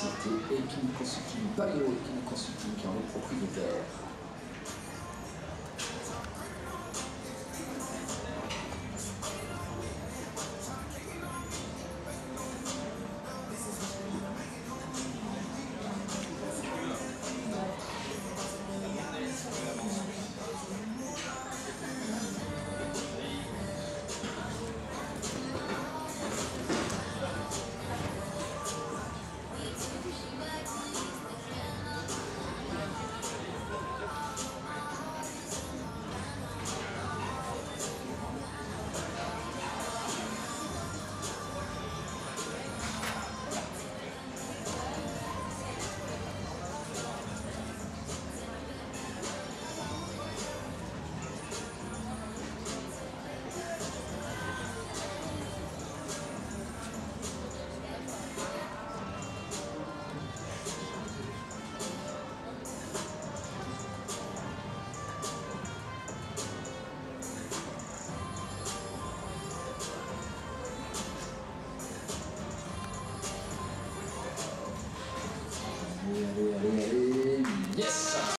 société Epine Consulting, Paléo Epine Consulting, qui est en est propriétaire.